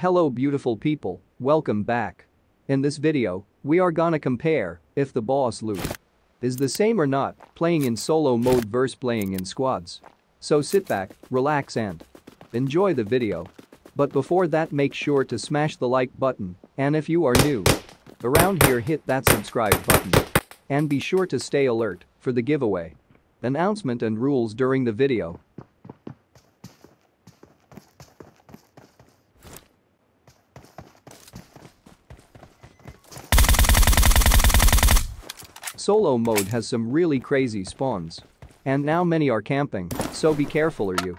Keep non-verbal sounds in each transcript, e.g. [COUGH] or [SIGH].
Hello beautiful people, welcome back. In this video, we are gonna compare if the boss loot is the same or not playing in solo mode versus playing in squads. So sit back, relax and enjoy the video. But before that make sure to smash the like button and if you are new around here hit that subscribe button. And be sure to stay alert for the giveaway. Announcement and rules during the video. Solo mode has some really crazy spawns. And now many are camping, so be careful or you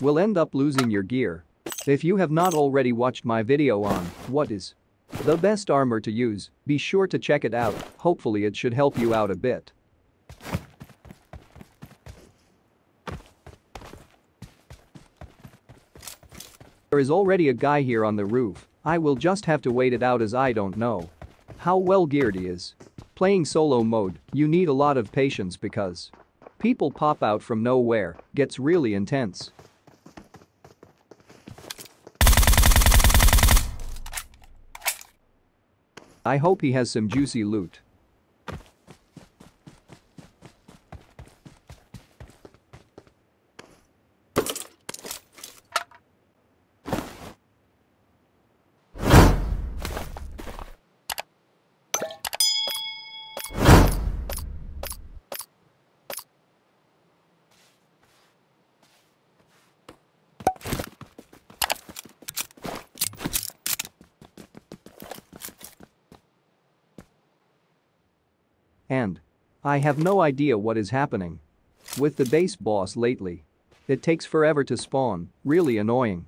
will end up losing your gear. If you have not already watched my video on what is the best armor to use, be sure to check it out, hopefully it should help you out a bit. There is already a guy here on the roof, I will just have to wait it out as I don't know how well geared he is. Playing solo mode, you need a lot of patience because people pop out from nowhere, gets really intense. I hope he has some juicy loot. And I have no idea what is happening with the base boss lately. It takes forever to spawn, really annoying.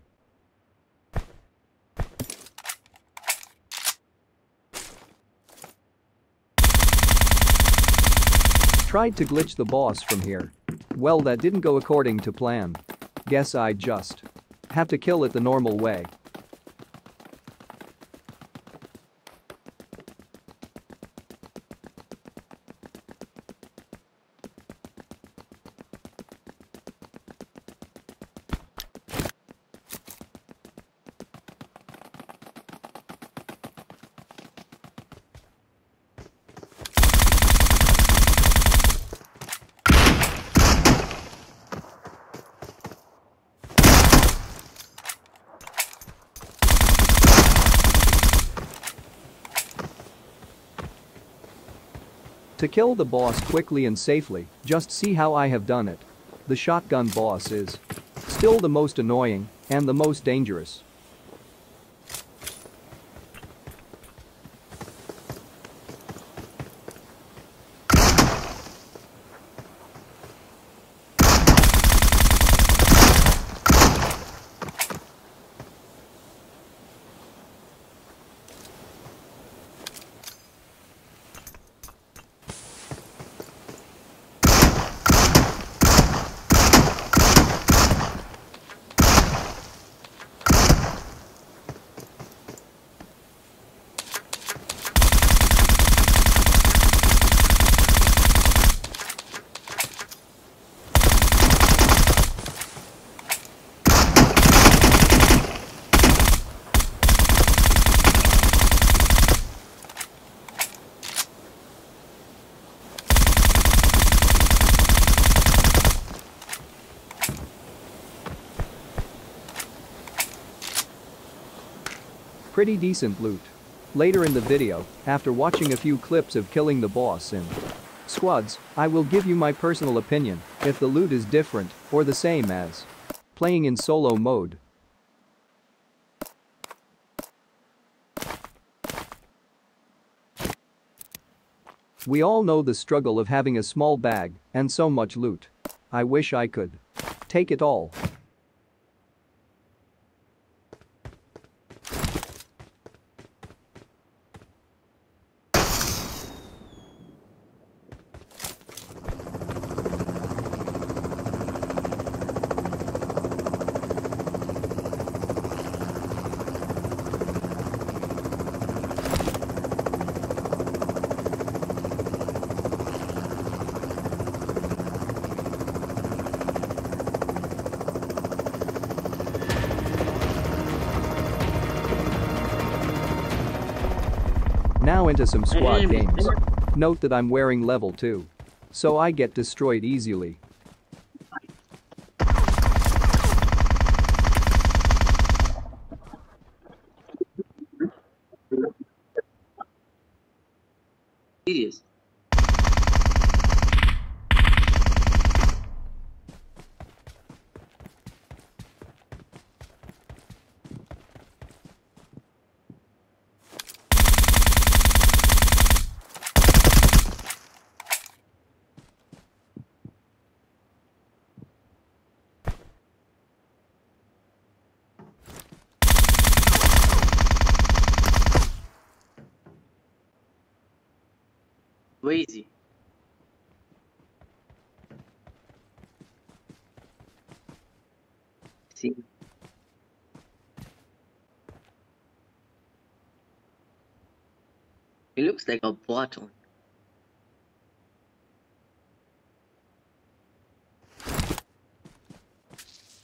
Tried to glitch the boss from here. Well that didn't go according to plan. Guess I just have to kill it the normal way. To kill the boss quickly and safely, just see how I have done it. The shotgun boss is still the most annoying and the most dangerous. Pretty decent loot. Later in the video, after watching a few clips of killing the boss in squads, I will give you my personal opinion if the loot is different or the same as playing in solo mode. We all know the struggle of having a small bag and so much loot. I wish I could take it all. Now into some squad mm-hmm. games. Note that I'm wearing level 2. So I get destroyed easily. Serious. Crazy. See. It looks like a bottle.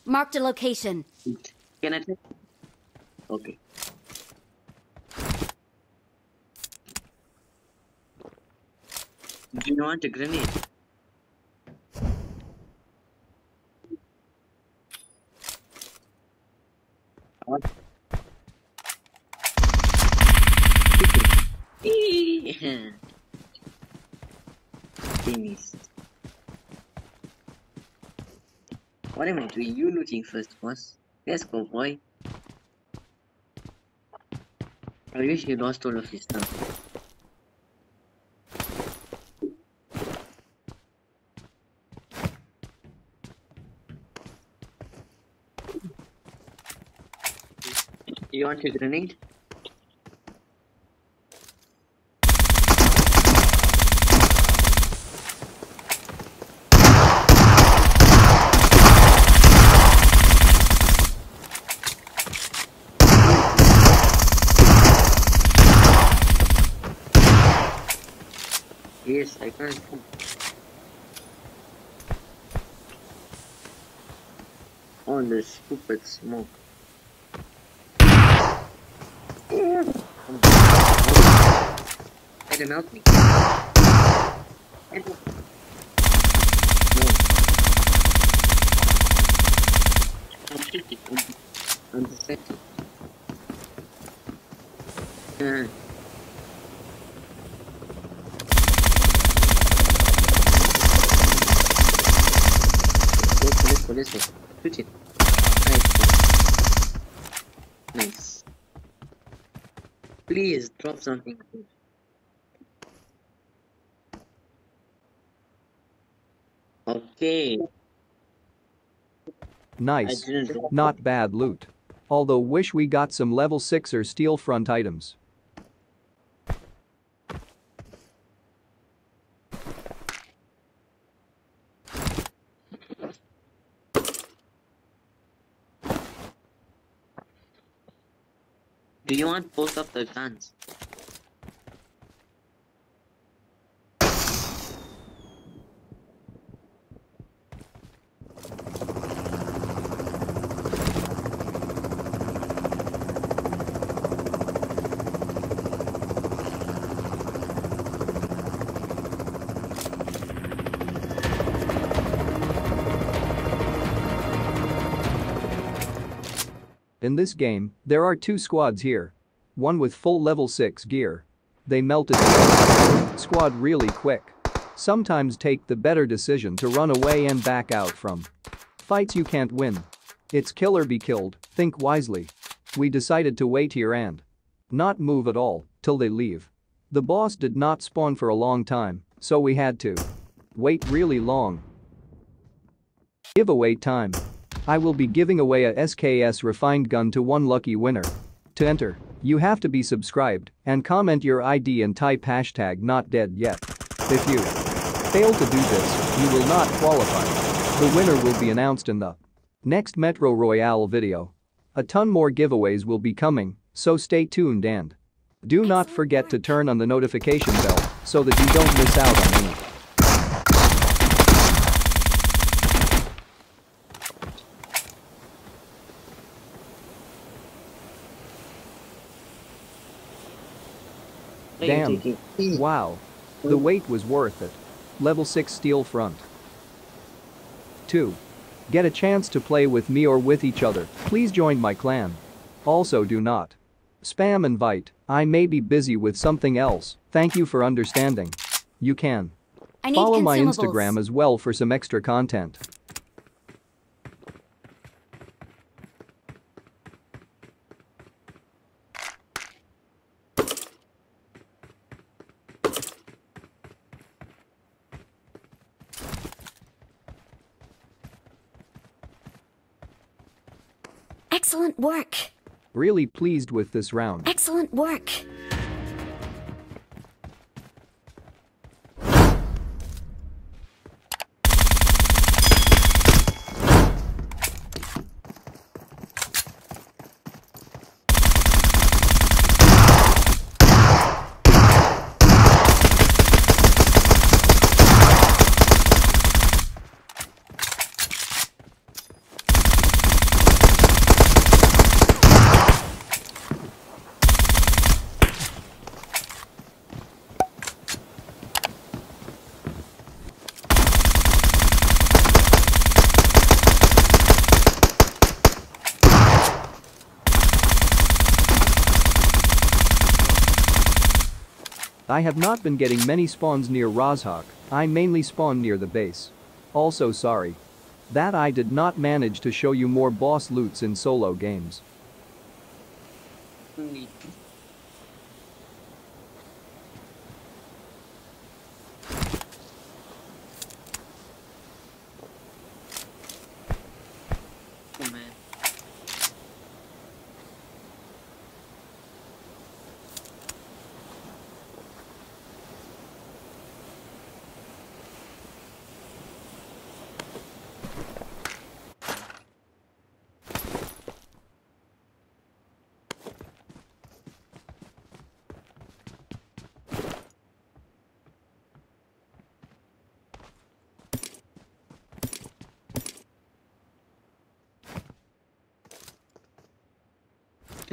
Marked a location. Can I take? Okay. Do you want a grenade? [LAUGHS] What? Am I doing? You looting first, boss. Let's go, boy. I wish you lost all of his stuff. You want a grenade? Yes, I can't. On the stupid smoke. No. I'm shooting. I'm, I'm distracted. Uh, go, let's go. Shoot it. Nice. Please drop something. Okay. Nice. Not bad loot. Although wish we got some level 6 or steel front items. Do you want both of the guns? In this game, there are two squads here. One with full level 6 gear. They melted the squad really quick. Sometimes take the better decision to run away and back out from fights you can't win. It's kill or be killed, think wisely. We decided to wait here and not move at all till they leave. The boss did not spawn for a long time, so we had to wait really long. Giveaway time. I will be giving away a SKS refined gun to one lucky winner. To enter, you have to be subscribed and comment your ID and type hashtag not dead yet. If you fail to do this, you will not qualify. The winner will be announced in the next Metro Royale video. A ton more giveaways will be coming, so stay tuned and do not forget to turn on the notification bell so that you don't miss out on any. Damn. take it. Hey, Wow. The wait was worth it. Level 6 steel front. 2. Get a chance to play with me or with each other, please join my clan. Also do not spam invite, I may be busy with something else, thank you for understanding. You can I need follow my. Instagram as well for some extra content. Excellent work. Really pleased with this round. Excellent work. I have not been getting many spawns near Rozhok, I mainly spawn near the base. Also sorry. That I did not manage to show you more boss loots in solo games. Hmm.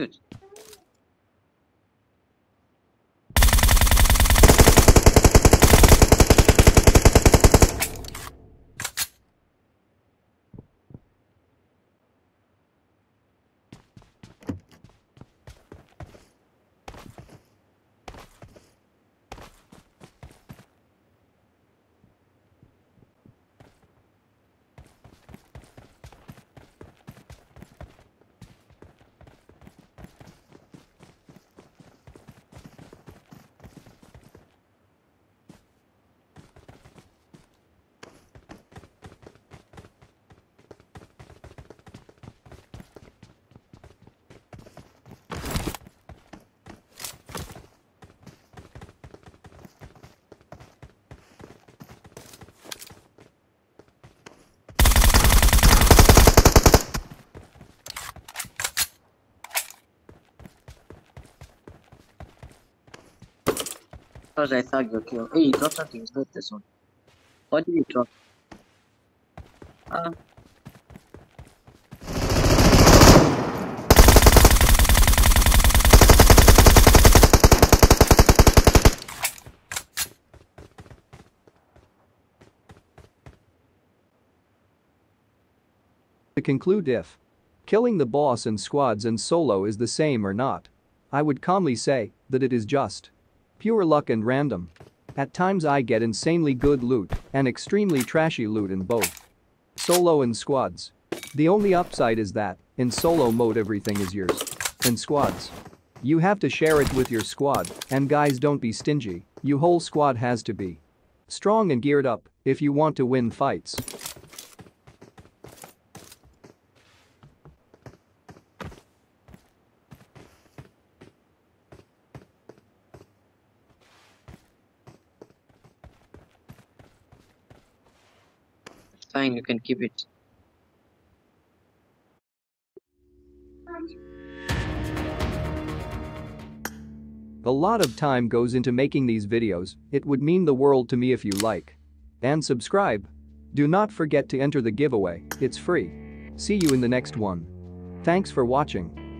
Dude. Because I thought you killed. Hey, you dropped something. It's not this one. What did you drop? Ah. To conclude if killing the boss in squads and solo is the same or not, I would calmly say that it is just pure luck and random. At times I get insanely good loot and extremely trashy loot in both solo and squads. The only upside is that in solo mode everything is yours. In squads, you have to share it with your squad and guys don't be stingy, you whole squad has to be strong and geared up if you want to win fights. You can keep it. A lot of time goes into making these videos, it would mean the world to me if you like. And subscribe. Do not forget to enter the giveaway, it's free. See you in the next one. Thanks for watching.